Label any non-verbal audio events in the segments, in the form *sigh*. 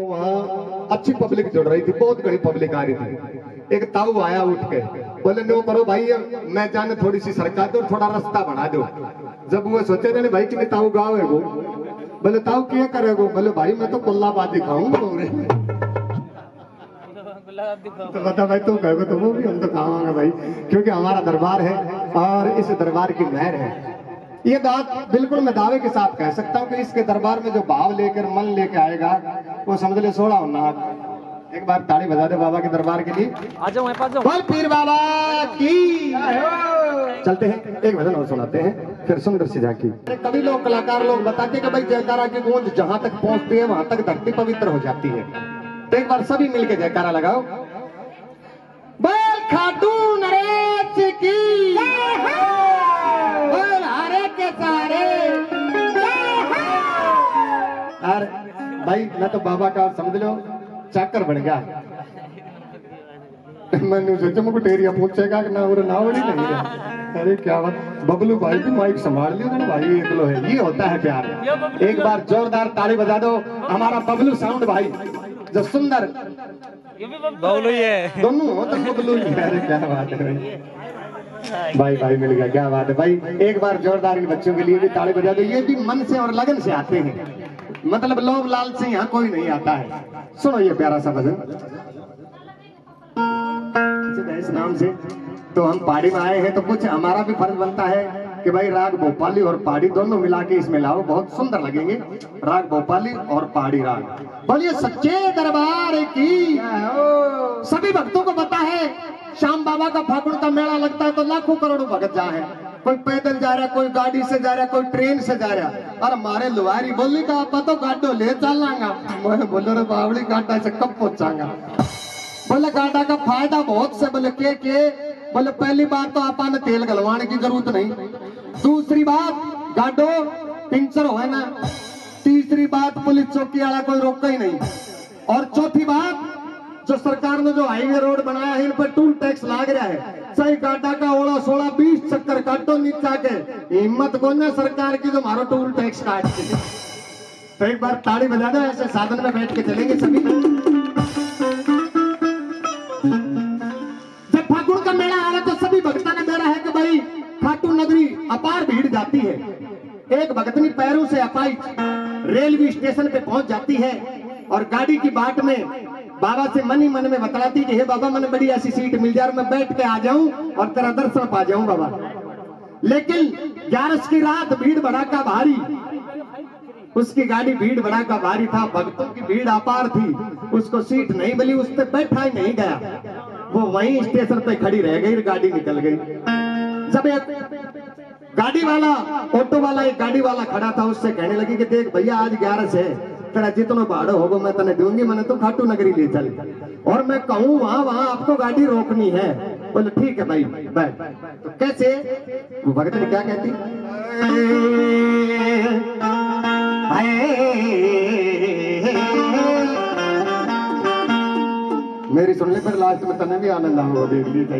तो वहाँ अच्छी पब्लिक जुड़ रही थी, बहुत बड़ी पब्लिक आ रही थी। एक ताऊ आया उठ के, बोले नो करो भाई मैं जाने थोड़ी सी सरकार दो थोड़ा रास्ता बना दो। जब वो सोचे थे भाई कि ताऊ गाँव है वो? बोले, ताऊ क्या करेगो बोले, भाई, मैं तो कुल्लाबाद दिखाऊँगा तो बता भाई, तुम कहोगे तो वो भी हम तो खावांगे भाई, क्योंकि हमारा दरबार है और इस दरबार की मेहर है। ये बात बिल्कुल मैं दावे के साथ कह सकता हूँ कि इसके दरबार में जो भाव लेकर मन लेके आएगा वो समझ ले सोड़ा होना एक बार ताली बजा दे बाबा के दरबार के लिए। आ जाओ पास जाओ। बोल पीर बाबा की। चलते हैं एक भजन और सुनाते हैं फिर सुंदर सी झांकी। कभी लोग कलाकार लोग बताते हैं कि भाई जयकारा की गूंज जहाँ तक पहुँचती है वहाँ तक धरती पवित्र हो जाती है। तो एक बार सभी मिलके जयकारा लगाओ। बोल खाटू। भाई मैं तो बाबा का समझ लो चाकर बन गया। मैंने सोचा मुझे टेरिया पूछेगा कि ना और नावड़ी नहीं है। अरे क्या बात। बबलू भाई भी माइक संभाल लियो ना भाई एक लो है। ये होता है प्यार। एक बार जोरदार ताली बजा दो हमारा बबलू साउंड भाई जो सुंदर। बबलू ही है। दोनों हो तो बबलू ही है। अरे क्या बात है भाई। भाई भाई मिल गया क्या बात है। भाई एक बार जोरदार इन बच्चों के लिए भी ताली बजा दो। ये भी मन से और लगन से आते हैं। मतलब लोभ लाल से यहाँ कोई नहीं आता है। सुनो ये प्यारा सा भजन। इस नाम से तो हम पहाड़ी में आए हैं तो कुछ हमारा भी फ़र्ज़ बनता है कि भाई राग भोपाली और पहाड़ी दोनों मिला के इसमें लाओ बहुत सुंदर लगेंगे। राग भोपाली और पहाड़ी राग। बोलिए सच्चे दरबार की सभी भक्तों को पता है श्याम बाबा का फागुन का मेला लगता है तो लाखों करोड़ों भगत जा है। कोई पैदल जा रहा, कोई गाड़ी से जा रहा, कोई ट्रेन से जा रहा। और हमारे लुहारी बोली का आप तो गाडो, ले चलांगा। मैं बोलो रे बावड़ी गाटा से कब पहुंचांगा? बोले गाडा का फ़ायदा बहुत से, बोले के के? बोले पहली बात तो आपा ने तेल गलवाने की ज़रूरत नहीं। दूसरी बात, गाडो, पिंचर हो ना। तीसरी बात, पुलिस चौकी वाला कोई रोका ही नहीं। और चौथी बात जो सरकार ने जो हाईवे रोड बनाया है, इन पर टूल टैक्स लाग रहा है। सही गाडा का ओला सोलह बीस चक्कर काटो नीचा के हिम्मत को ना सरकार की जो मारो टूल टैक्स काट के तो एक बार ताड़ी बजा दो, ऐसे साधन में बैठ के चलेंगे सभी। जब फागुन का मेला आ रहा तो सभी भक्ता ने मेरा है कि भाई, खाटू नगरी अपार भीड़ जाती है। एक भगतनी पैरों से अपाई रेलवे स्टेशन पे पहुँच जाती है और गाड़ी की बाट में बाबा से मन ही मन में बतलाती कि, हे बाबा, मैंने बड़ी ऐसी सीट मिल जाए मैं बैठ के आ जाऊँ और तेरा दर्शन पा जाऊँ बाबा। लेकिन ग्यारह की रात भीड़ भड़ाका भारी। उसकी गाड़ी भीड़ भड़ाका भारी था। भक्तों की भीड़ अपार थी। उसको सीट नहीं मिली, उस पर बैठा ही नहीं गया। वो वहीं स्टेशन पे खड़ी रह गई गाड़ी निकल गई। जब एक गाड़ी वाला, ऑटो वाला, एक गाड़ी वाला खड़ा था, उससे कहने लगी कि, देख भैया, आज ग्यारस से तेरा जितना भाड़ो होगा, मैं तने दूँगी, मैंने तो खाटू नगरी ले चल। और मैं कहूँ, वहाँ वहाँ आपको गाड़ी रोकनी है। बोले, ठीक है भाई, बैठ। तो कैसे? भगत ने क्या कहती? मेरी सुनने पर लास्ट में तने भी आनंद आऊँगा, देख लीजिए के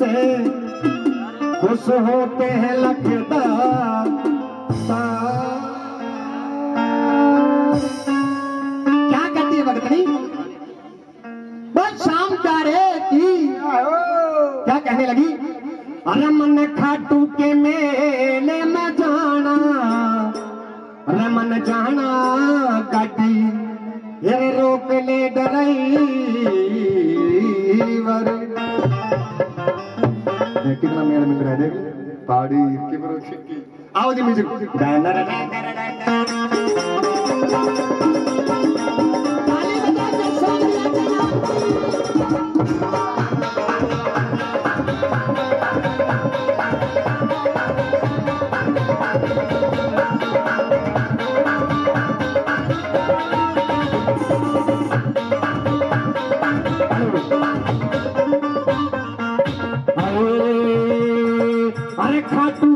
से खुश होते हैं लखदार। क्या कहती है भगतनी बस शाम का रे की क्या कहने लगी? रमन खाटू के मेले में जाना, रमन जाना गाड़ी ये रोक ले डराइवर कितना मेल मिल रहा है देख पहाड़ी की आओ जी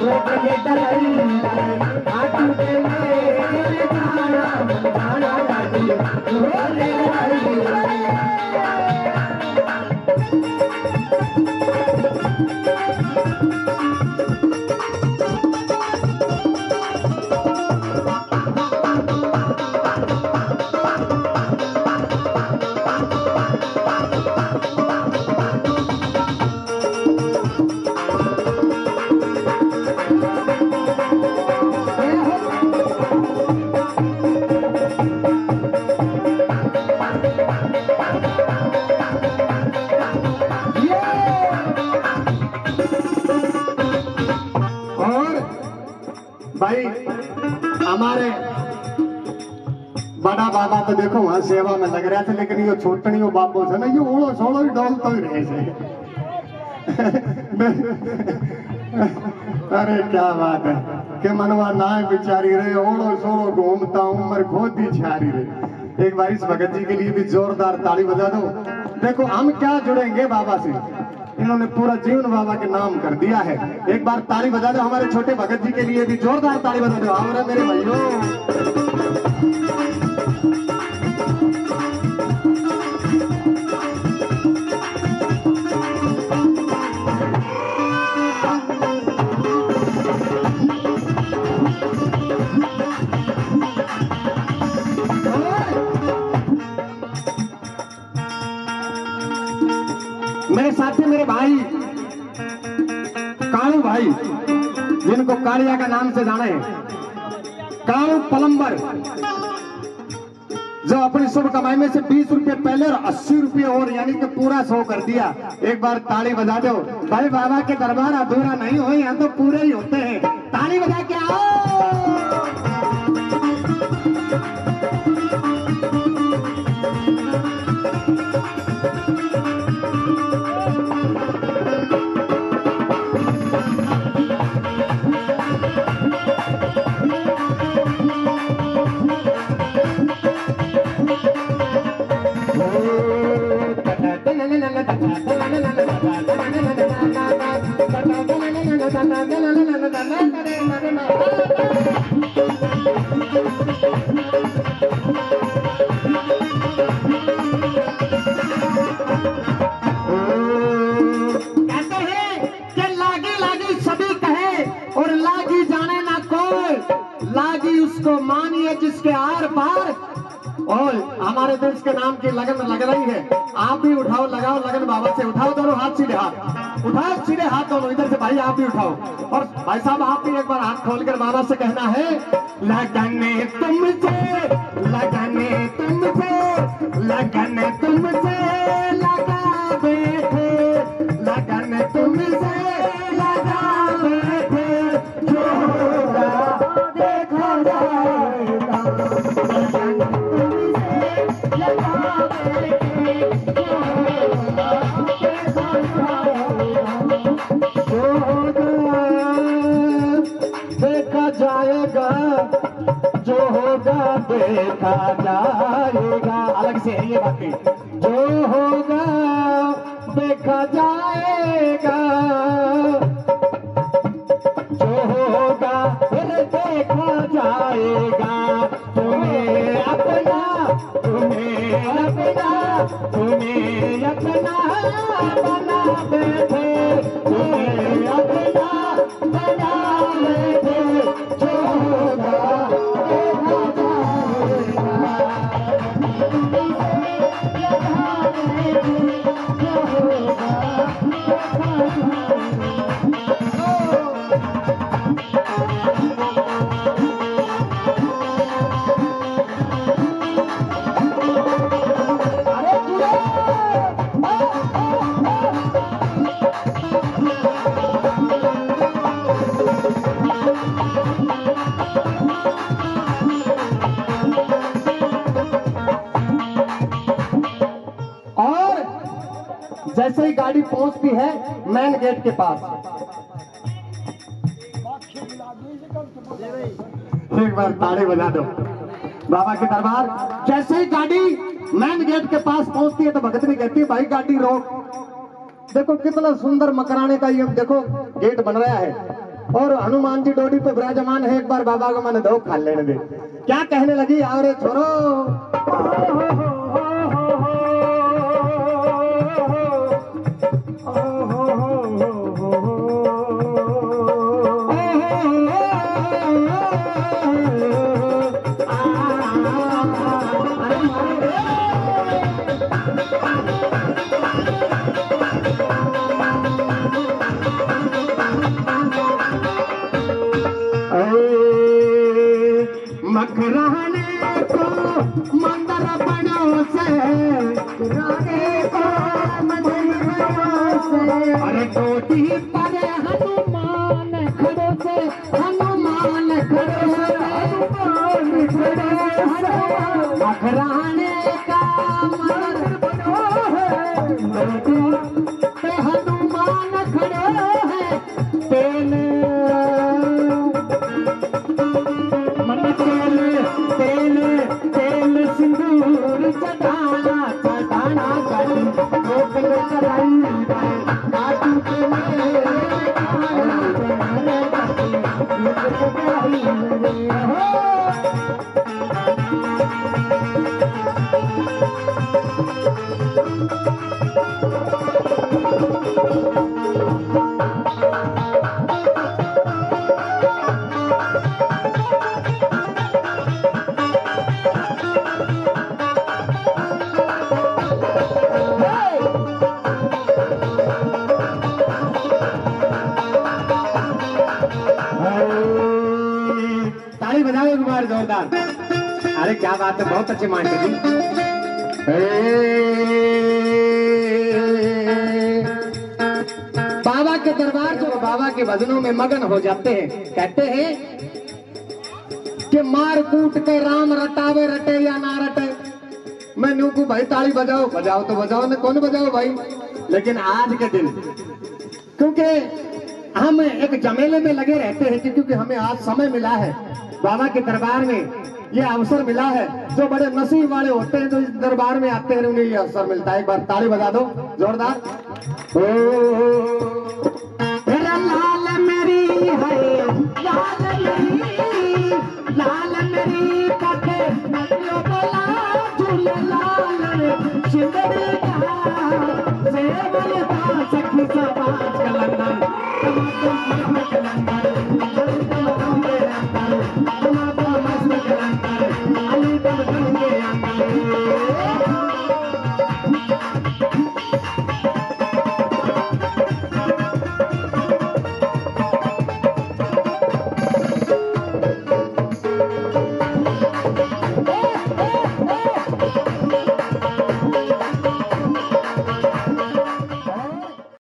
काटी बाबा तो देखो वहाँ सेवा में लग रहा थे, लेकिन ये छोटनी बापो से ना, ये ओड़ो सोड़ो ही डोल तो ही रहे से *laughs* अरे क्या बात है, के मनवा ना बिचारी रहे ओड़ो सोड़ो घूमता, उम्र खोदी छारी रहे। एक बार इस भगत जी के लिए भी जोरदार ताली बजा दो। देखो, हम क्या जुड़ेंगे बाबा से? इन्होंने पूरा जीवन बाबा के नाम कर दिया है। एक बार ताली बजा दो, हमारे छोटे भगत जी के लिए भी जोरदार ताली बजा दो। और मेरे भाइयों। कालिया का नाम से जाने। कालू पलंबर, जो अपनी शुभ कमाई में से बीस रुपए पहले और अस्सी रुपए और, यानी कि पूरा सौ कर दिया। एक बार ताली बजा दो। भाई बाबा के दरबार अधूरा नहीं हो, यहाँ तो पूरे ही होते हैं। ताली बजा के आओ। मानिए के आर पार। और हमारे देश के नाम की लगन लग रही है। आप भी उठाओ, लगाओ लगन बाबा से। उठाओ दोनों हाथ सीधे हाथ। उठाओ सीधे हाथ दोनों, इधर से भाई आप भी उठाओ। और भाई साहब, आप भी एक बार हाथ खोलकर बाबा से कहना है, लगने तुमसे लगने तुमसे जो होगा देखा जाएगा। अलग से है ये बातें। जो होगा देखा जाएगा। गाड़ी पहुँचती है मेन गेट के पास। एक बार ताड़ी बजा दो। बाबा के दरबार, जैसे ही गाड़ी मेन गेट के पास पहुँचती है तो भगत भी कहती है, भाई गाड़ी रोक। देखो कितना सुंदर मकराने का ये देखो गेट बन रहा है। और हनुमान जी डोडी पे विराजमान है, एक बार बाबा को मैंने दो खा लेने दे। क्या कहने लगी, आओ रे छोरो। Keep *laughs* अरे क्या बात है, बहुत अच्छे मांटे जी। बाबा के दरबार जो बाबा के भजनों में मगन हो जाते हैं। कहते हैं कि मार कूट के राम रटावे, रटे या ना रटे। मैं न्यू को, भाई ताली बजाओ। बजाओ तो बजाओ, ना कौन बजाओ भाई? लेकिन आज के दिन, क्योंकि हम एक जमेले में लगे रहते हैं क्योंकि हमें आज समय मिला है, बाबा के दरबार में। ये अवसर मिला है। जो बड़े नसीब वाले होते हैं, जो इस दरबार में आते हैं, उन्हें ये अवसर मिलता है। एक बार ताली बजा दो। जोरदार।